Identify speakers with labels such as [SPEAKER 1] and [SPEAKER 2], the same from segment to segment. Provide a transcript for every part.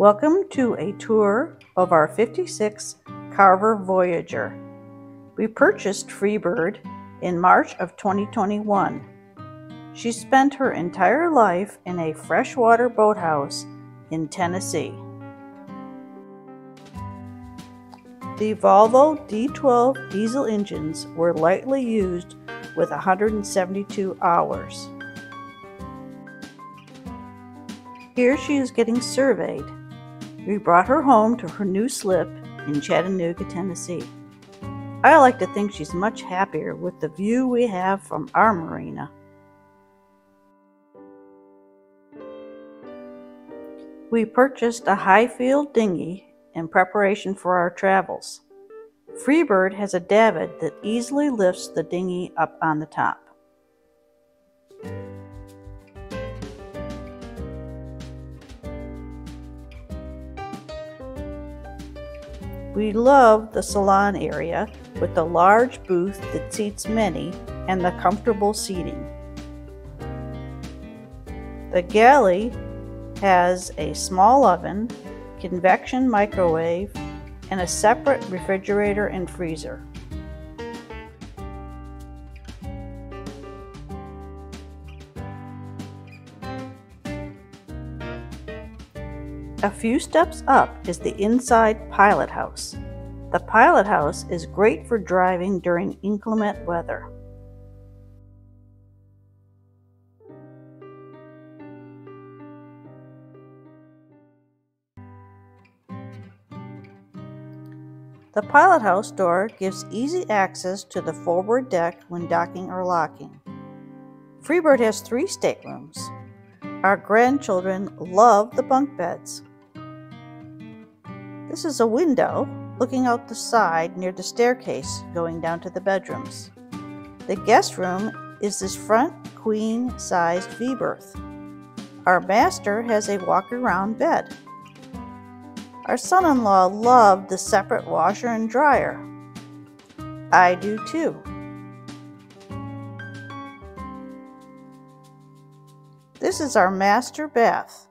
[SPEAKER 1] Welcome to a tour of our 56 Carver Voyager. We purchased Freebird in March of 2021. She spent her entire life in a freshwater boathouse in Tennessee. The Volvo D12 diesel engines were lightly used with 172 hours. Here she is getting surveyed. We brought her home to her new slip in Chattanooga, Tennessee. I like to think she's much happier with the view we have from our marina. We purchased a Highfield dinghy in preparation for our travels. Freebird has a davit that easily lifts the dinghy up on the top. We love the salon area with the large booth that seats many and the comfortable seating. The galley has a small oven, convection microwave, and a separate refrigerator and freezer. A few steps up is the inside pilot house. The pilot house is great for driving during inclement weather. The pilot house door gives easy access to the forward deck when docking or locking. Freebird has three staterooms. Our grandchildren love the bunk beds. This is a window looking out the side near the staircase going down to the bedrooms. The guest room is this front queen sized V berth. Our master has a walk around bed. Our son in law loved the separate washer and dryer. I do too. This is our master bath.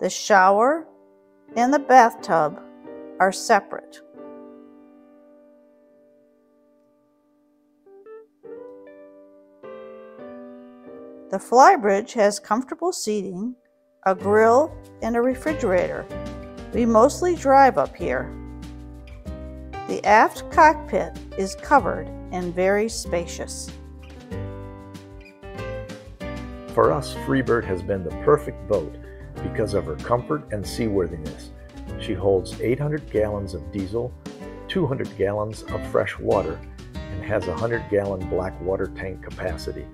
[SPEAKER 1] The shower and the bathtub are separate. The flybridge has comfortable seating, a grill, and a refrigerator. We mostly drive up here. The aft cockpit is covered and very spacious.
[SPEAKER 2] For us, Freebird has been the perfect boat because of her comfort and seaworthiness she holds 800 gallons of diesel, 200 gallons of fresh water, and has a 100 gallon black water tank capacity.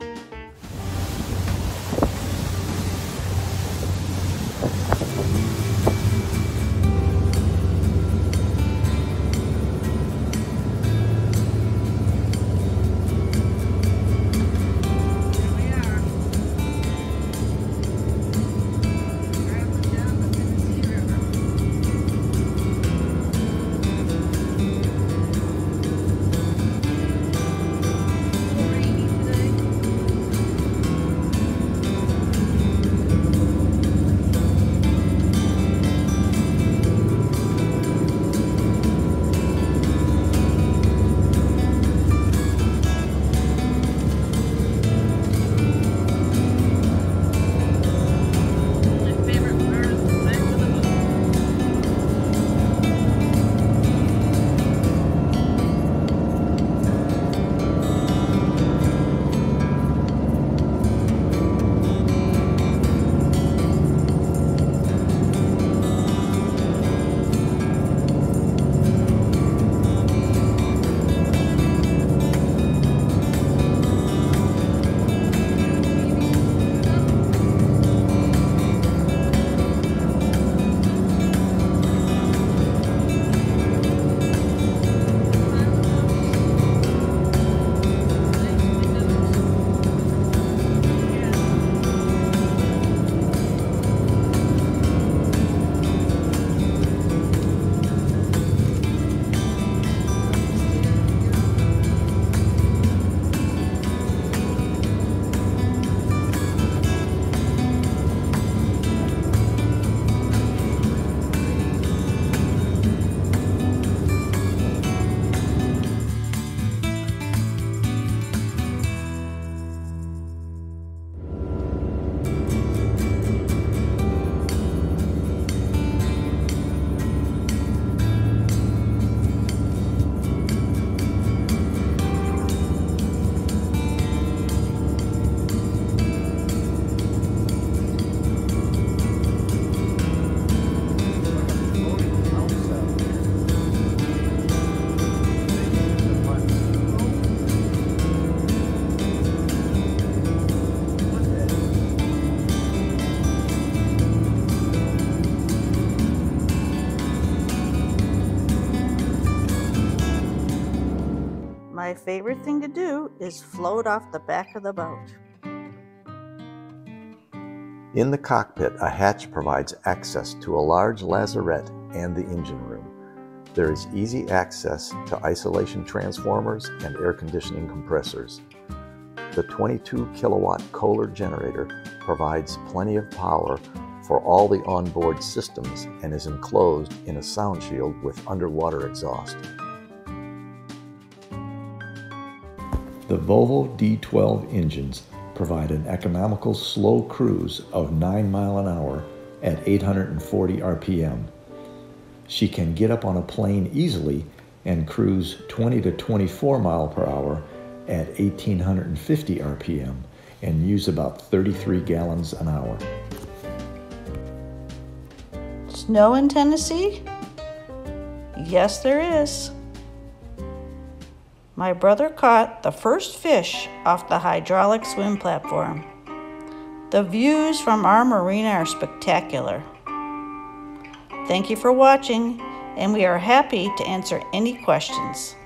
[SPEAKER 1] My favorite thing to do is float off the back of the boat.
[SPEAKER 2] In the cockpit, a hatch provides access to a large lazarette and the engine room. There is easy access to isolation transformers and air conditioning compressors. The 22 kilowatt Kohler generator provides plenty of power for all the onboard systems and is enclosed in a sound shield with underwater exhaust. The Volvo D12 engines provide an economical slow cruise of 9 mile an hour at 840 RPM. She can get up on a plane easily and cruise 20 to 24 mile per hour at 1850 RPM and use about 33 gallons an hour.
[SPEAKER 1] Snow in Tennessee? Yes, there is. My brother caught the first fish off the hydraulic swim platform. The views from our marina are spectacular. Thank you for watching, and we are happy to answer any questions.